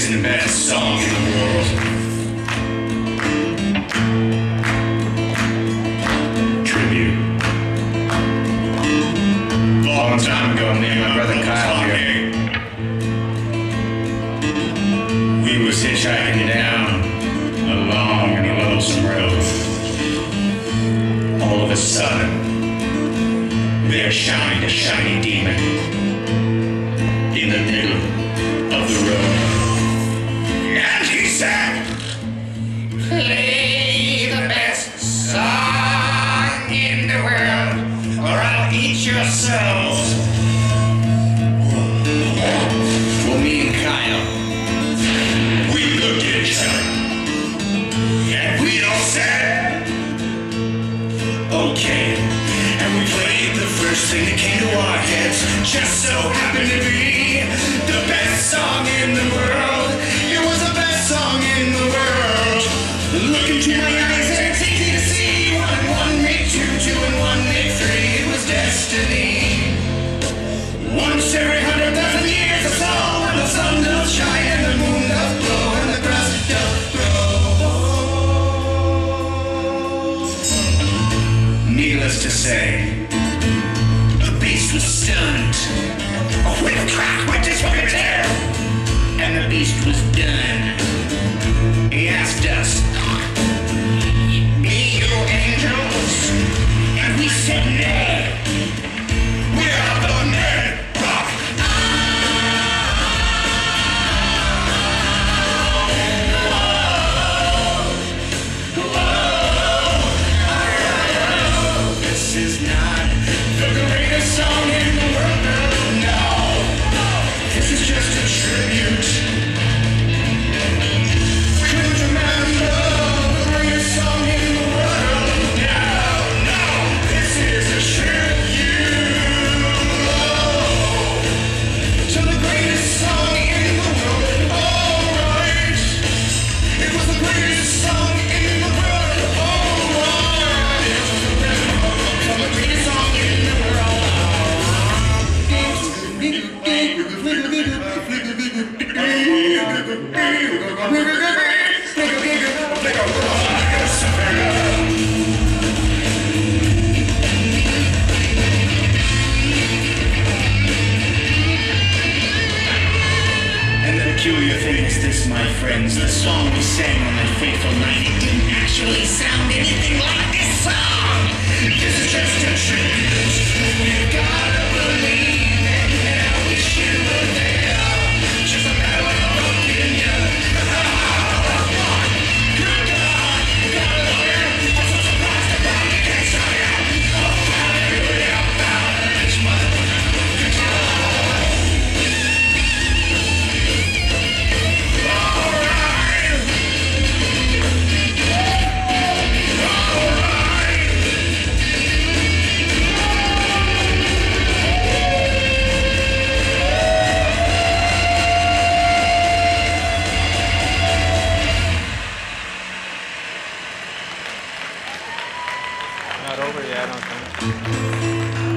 isn't the best song in the world. Tribute. Long time ago, me and my brother Kyle here. We was hitchhiking down a long and lonesome road. All of a sudden, there shined a shiny demon in the middle of the road. Said, Play the best song in the world, or I'll eat your souls. Well, me and Kyle, we looked each other, and we all said, Okay. And we played the first thing that came to our heads, just so happened to be the best song in the world. Say, the beast was stunned. A whip crack went his tail, and the beast was done. This my friends the song we sang on that fateful night didn't actually sound anything like this song. This is just Not over yet, I don't think.